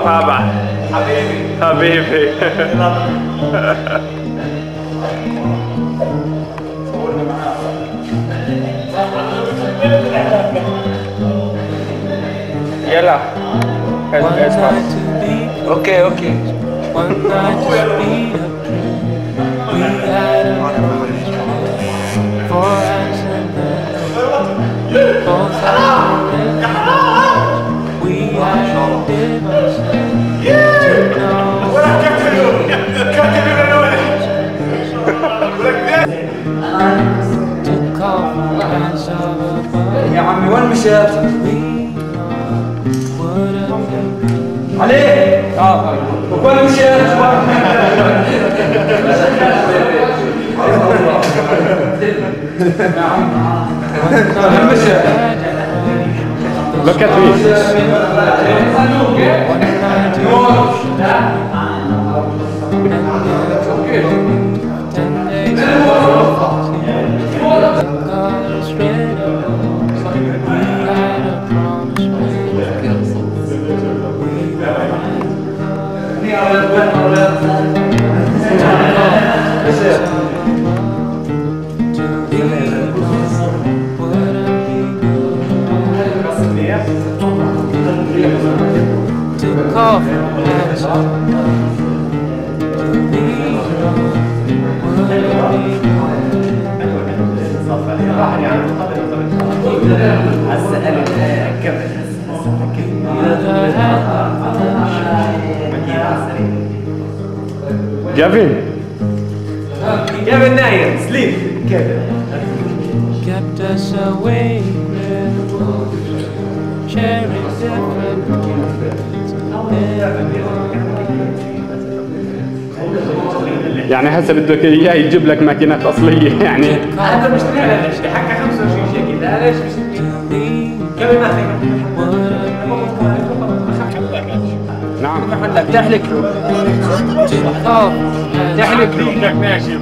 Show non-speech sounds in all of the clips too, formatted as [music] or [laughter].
Baba. Habibi. Habibi. One night to be Okay, okay. One night to be. We had a Four hours and then both وين مشيت؟ عليك آه وين مشيت؟ وين مشيت؟ Look at me. Okay. Call جافين بن نايم سليب كيف؟ kept us awake with wolves, sharing different يعني هسه بدك إياه يجيب لك ماكينات أصلية يعني أنا مشتريها ليش؟ حق 25 شيكل لا ليش مشتري؟ كم نعم. محلك تحلك. له تحلك. له ماشي.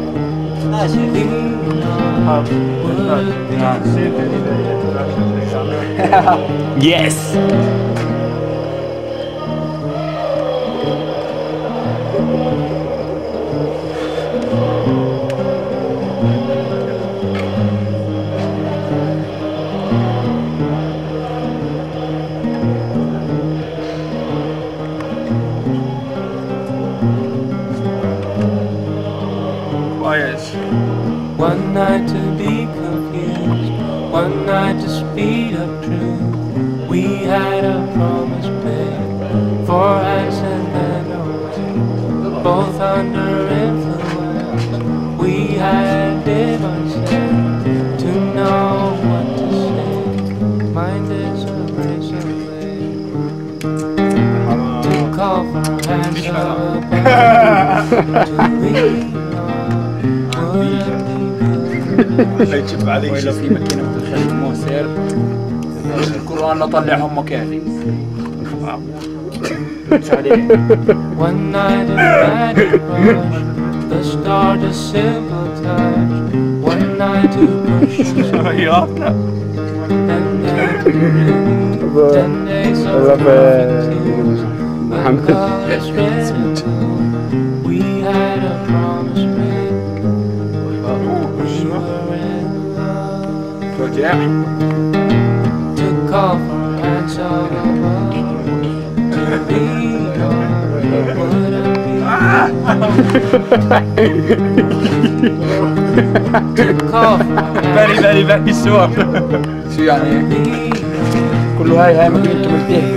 يس [laughs] One night to be confused, one night to speed up truth. We had a promise made for us and then away, both under influence. We had devices to know what to say. Mind is a blade to call for hands above. to lean [laughs] on would يجب عليك لو في ماكينه بتخلي موسير القران لا طلعهم مكاني One night in magic rush, the stars a simple touch. One night to push ten days of is ready, we had a promise made. To be gone, would it be to call for فيري فيري فيري سور شو يعني hands كله هاي هاي ماكينه تمثيل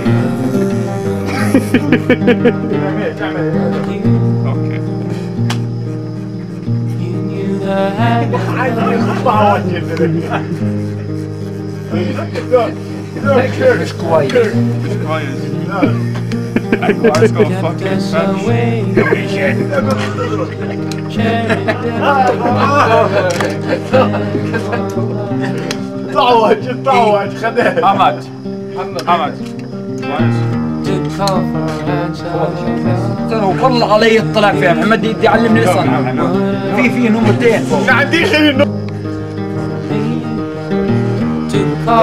You knew the hand مش كويس kept us away. Sharing طوج طوج خدها محمد محمد to call والله علي طلع فيها. محمد يدي يعلمني أصلا في في نمرتين ما عنديش غير to